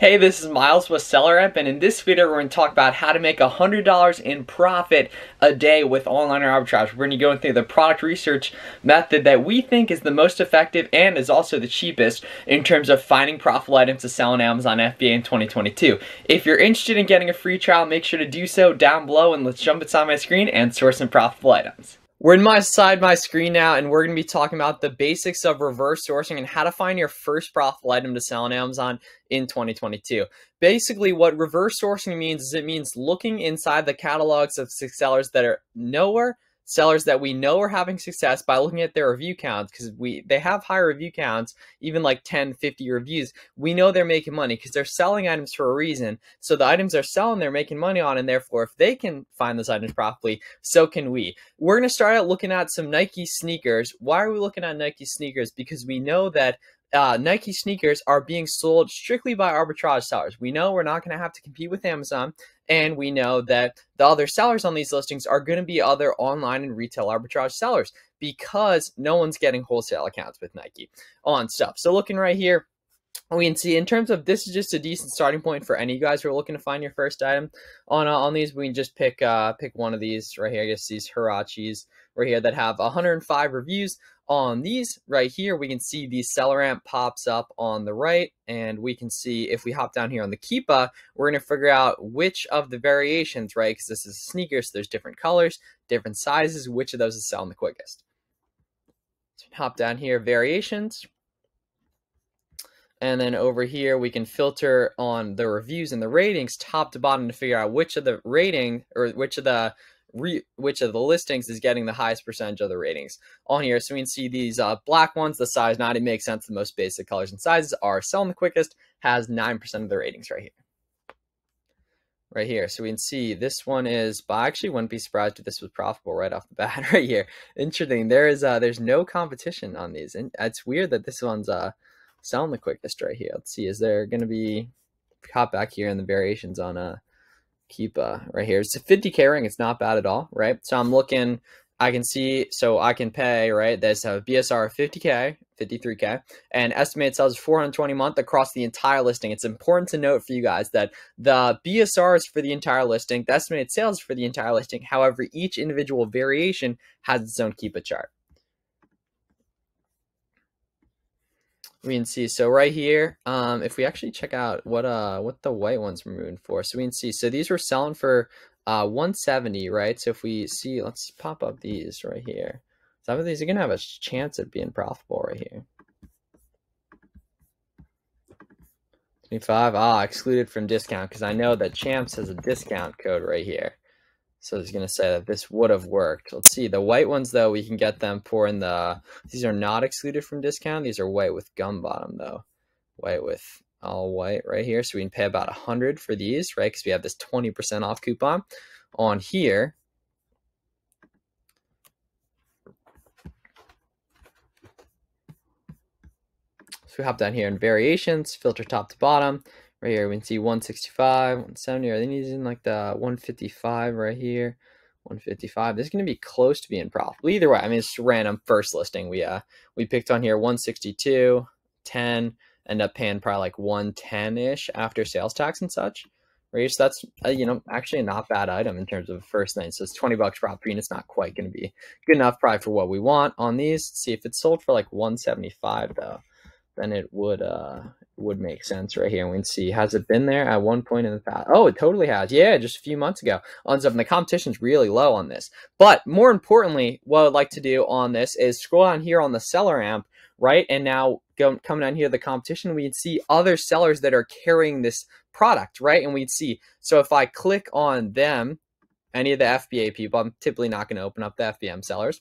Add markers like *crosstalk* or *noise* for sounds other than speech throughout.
Hey, this is Miles with SellerAmp, and in this video, we're going to talk about how to make $100 in profit a day with online arbitrage. We're going to go through the product research method that we think is the most effective and is also the cheapest in terms of finding profitable items to sell on Amazon FBA in 2022. If you're interested in getting a free trial, make sure to do so down below, and let's jump inside my screen and source some profitable items. We're in my side my screen now, and we're going to be talking about the basics of reverse sourcing and how to find your first profitable item to sell on Amazon in 2022. Basically, what reverse sourcing means is it means looking inside the catalogs of sellers that are nowhere sellers that we know are having success by looking at their review counts because we they have high review counts even like 10 50 reviews. We know they're making money because they're selling items for a reason. So the items they're selling they're making money on and therefore if they can find those items properly so can we. We're going to start out looking at some nike sneakers. Why are we looking at nike sneakers? Because we know that uh, Nike sneakers are being sold strictly by arbitrage sellers. We know we're not going to have to compete with Amazon, and we know that the other sellers on these listings are going to be other online and retail arbitrage sellers because no one's getting wholesale accounts with Nike on stuff. So looking right here, we can see in terms of this is just a decent starting point for any guys who are looking to find your first item on uh, on these. We can just pick uh, pick one of these right here. I guess these Huaraches right here that have 105 reviews on these right here. We can see the SellerAmp pops up on the right, and we can see if we hop down here on the Keepa, we're going to figure out which of the variations, right? Because this is a sneaker, so there's different colors, different sizes. Which of those is selling the quickest? So hop down here, variations. And then over here, we can filter on the reviews and the ratings top to bottom to figure out which of the rating or which of the re- which of the listings is getting the highest percentage of the ratings on here. So we can see these uh, black ones, the size 90 makes sense. The most basic colors and sizes are selling the quickest, has 9% of the ratings right here. Right here. So we can see this one is, but I actually wouldn't be surprised if this was profitable right off the bat *laughs* right here. Interesting. There is, uh, there's no competition on these. And it's weird that this one's, uh, selling the quickest right here. Let's see, is there going to be, hop back here in the variations on uh, Keepa right here. It's a 50k ring. It's not bad at all, right? So I'm looking, I can see, so I can pay, right? This a BSR of 50k, 53k, and estimated sales 420 a month across the entire listing. It's important to note for you guys that the BSR is for the entire listing, the estimated sales for the entire listing. However, each individual variation has its own Keepa chart. We can see so right here um if we actually check out what uh what the white ones were moving for. So we can see so these were selling for uh 170 right? So if we see let's pop up these right here. Some of these are gonna have a chance of being profitable right here. 25 ah excluded from discount because i know that champs has a discount code right here so it's going to say that this would have worked. Let's see. The white ones, though, we can get them for in the... These are not excluded from discount. These are white with gum bottom, though. White with all white right here. So we can pay about 100 for these, right? Because we have this 20% off coupon on here. So we hop down here in variations, filter top to bottom. Right here, we can see 165, 170. Are they using like the 155 right here? 155. This is going to be close to being profitable. Either way, I mean, it's random first listing. We uh we picked on here 162, 10, end up paying probably like 110-ish after sales tax and such. Right, so that's uh, you know actually a not bad item in terms of first thing. So it's 20 bucks profit, and it's not quite going to be good enough probably for what we want on these. Let's see if it's sold for like 175 though then it would uh would make sense right here. We can see, has it been there at one point in the past? Oh, it totally has. Yeah, just a few months ago on something. The competition's really low on this. But more importantly, what I'd like to do on this is scroll down here on the SellerAmp, right? And now go coming down here, the competition, we can see other sellers that are carrying this product, right? And we'd see, so if I click on them, any of the FBA people, I'm typically not going to open up the FBM sellers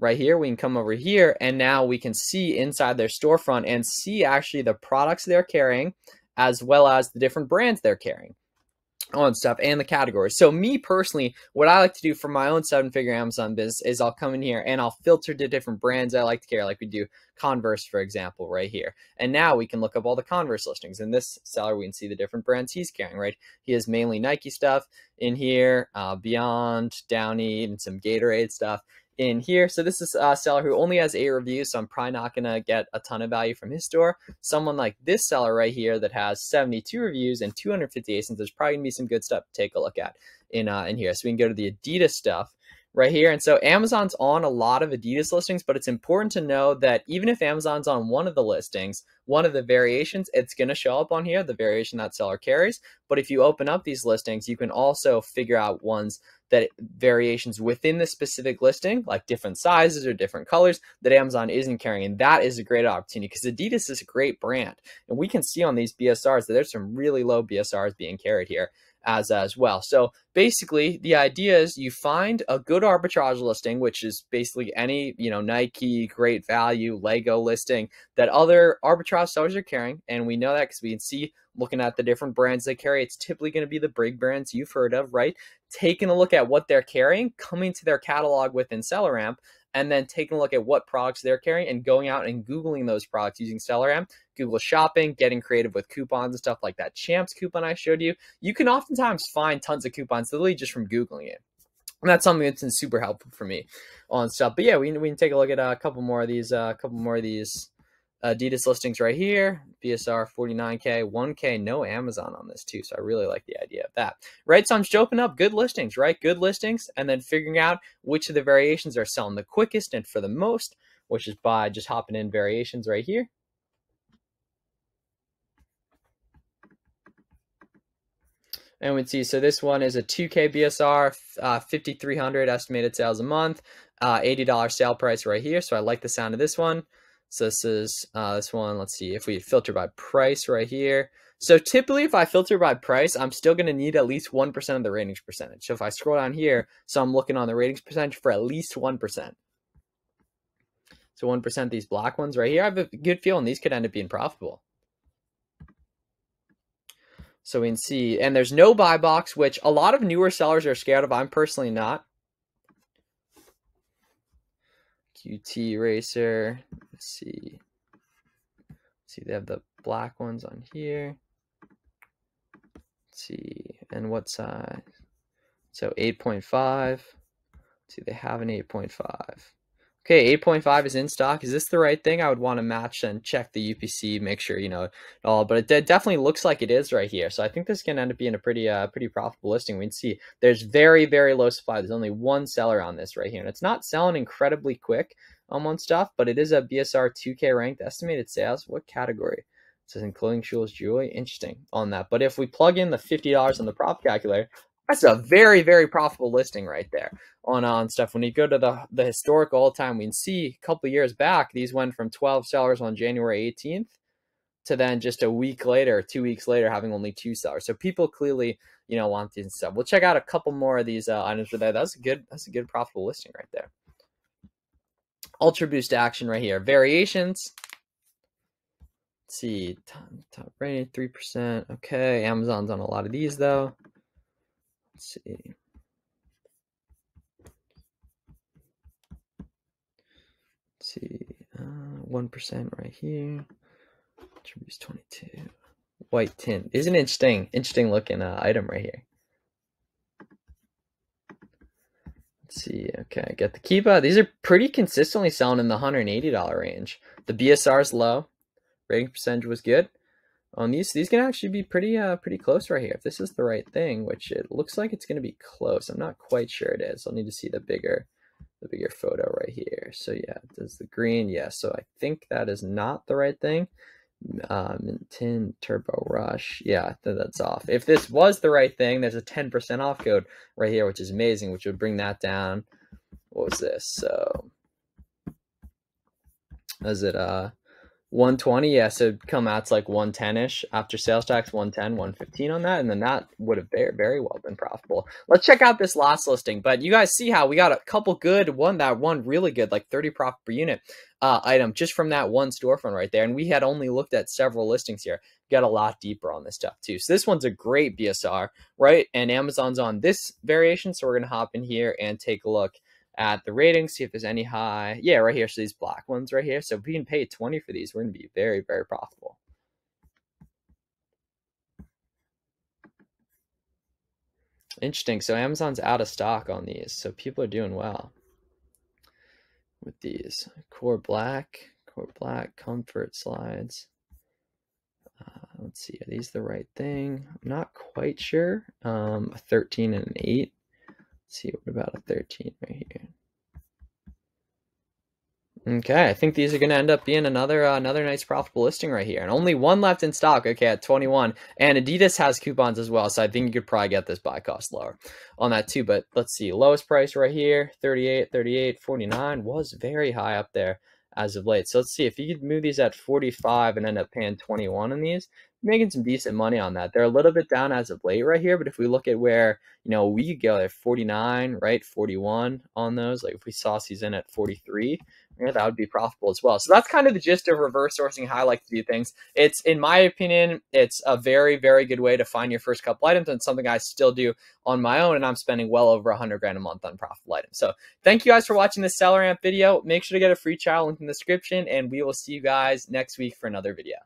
right here, we can come over here and now we can see inside their storefront and see actually the products they're carrying as well as the different brands they're carrying on stuff and the categories. So me personally, what I like to do for my own seven figure Amazon business is I'll come in here and I'll filter to different brands I like to carry, like we do Converse, for example, right here. And now we can look up all the Converse listings. In this seller, we can see the different brands he's carrying, right? He has mainly Nike stuff in here, uh, Beyond, Downy, and some Gatorade stuff in here. So this is a seller who only has eight reviews, so I'm probably not gonna get a ton of value from his store. Someone like this seller right here that has 72 reviews and 250 ASINs, there's probably gonna be some good stuff to take a look at in uh, in here. So we can go to the Adidas stuff right here. And so Amazon's on a lot of Adidas listings, but it's important to know that even if Amazon's on one of the listings, one of the variations, it's going to show up on here, the variation that seller carries. But if you open up these listings, you can also figure out ones that variations within the specific listing, like different sizes or different colors that Amazon isn't carrying. And that is a great opportunity because Adidas is a great brand. And we can see on these BSRs that there's some really low BSRs being carried here as as well. So basically, the idea is you find a good arbitrage listing, which is basically any you know Nike, Great Value, Lego listing that other arbitrage sellers are carrying, and we know that because we can see looking at the different brands they carry. It's typically going to be the big brands you've heard of, right? Taking a look at what they're carrying, coming to their catalog within SellerAmp, and then taking a look at what products they're carrying and going out and Googling those products using SellerAmp, Google Shopping, getting creative with coupons and stuff like that. Champs coupon I showed you, you can oftentimes find tons of coupons literally just from Googling it. And that's something that's been super helpful for me on stuff. But yeah, we, we can take a look at a couple more of these, a uh, couple more of these Adidas listings right here. BSR 49K, 1K, no Amazon on this too. So I really like the idea of that. Right. So I'm just opening up good listings, right? Good listings, and then figuring out which of the variations are selling the quickest and for the most, which is by just hopping in variations right here. And we'd see, so this one is a 2K BSR, uh, 5,300 estimated sales a month, uh, $80 sale price right here. So I like the sound of this one. So this is uh, this one. Let's see if we filter by price right here. So typically, if I filter by price, I'm still going to need at least 1% of the ratings percentage. So if I scroll down here, so I'm looking on the ratings percentage for at least 1%. So 1% these black ones right here, I have a good feeling these could end up being profitable. So we can see, and there's no buy box, which a lot of newer sellers are scared of. I'm personally not. QT Racer. Let's see. Let's see, they have the black ones on here. Let's see, and what size? So 8.5. see, they have an 8.5. Okay, 8.5 is in stock. Is this the right thing? I would want to match and check the UPC, make sure, you know, all, but it definitely looks like it is right here. So I think this can end up being a pretty, uh, pretty profitable listing. We can see there's very, very low supply. There's only one seller on this right here. And it's not selling incredibly quick um, on stuff, but it is a BSR 2K ranked estimated sales. What category? It says including shoes, jewelry. Interesting on that. But if we plug in the $50 on the profit calculator, that's a very, very profitable listing right there on on stuff. When you go to the the historic all time, we can see a couple years back, these went from 12 sellers on January 18th to then just a week later, two weeks later, having only two sellers. So people clearly, you know, want these stuff. We'll check out a couple more of these uh, items for that. That's a good, that's a good profitable listing right there. Ultra boost action right here. Variations. Let's see, top, top rated, 3%. Okay, Amazon's on a lot of these though. Let's see. Let's see, uh, one uh, right here. Attributes twenty two. White tint is an interesting, interesting looking uh, item right here. Let's see. Okay, get the Keepa. These are pretty consistently selling in the hundred and eighty dollar range. The BSR is low. Rating percentage was good on these these can actually be pretty uh pretty close right here. If this is the right thing which it looks like it's going to be close i'm not quite sure it is. I'll need to see the bigger the bigger photo right here. So yeah does the green yes yeah, so i think that is not the right thing. Um tin turbo rush yeah that's off. If this was the right thing there's a 10 percent off code right here which is amazing which would bring that down. What was this? So is it uh 120 yeah so come out to like 110ish after sales tax 110 115 on that and then that would have very, very well been profitable. Let's check out this last listing but you guys see how we got a couple good one that one really good like 30 profit per unit uh, item just from that one storefront right there and we had only looked at several listings here. Get a lot deeper on this stuff too. So this one's a great bsr right? And amazon's on this variation so we're gonna hop in here and take a look at the ratings, see if there's any high. Yeah, right here. So these black ones right here. So if we can pay 20 for these, we're going to be very, very profitable. Interesting. So Amazon's out of stock on these. So people are doing well. with these core black, core black comfort slides. Uh, let's see, are these the right thing? I'm not quite sure. Um, a 13 and an 8. Let's see, what about a 13 right here? Okay, I think these are going to end up being another uh, another nice profitable listing right here. And only one left in stock, okay, at 21. And Adidas has coupons as well, so I think you could probably get this buy cost lower on that too. But let's see, lowest price right here, 38, 38, 49 was very high up there as of late. So let's see if you could move these at 45 and end up paying 21 on these, making some decent money on that. They're a little bit down as of late right here, but if we look at where, you know, we could go at 49, right, 41 on those, like if we saw these in at 43, yeah, that would be profitable as well. So that's kind of the gist of reverse sourcing, how I like to do things. It's, in my opinion, it's a very, very good way to find your first couple items and something I still do on my own. And I'm spending well over a hundred grand a month on profitable items. So thank you guys for watching this SellerAmp video. Make sure to get a free trial link in the description and we will see you guys next week for another video.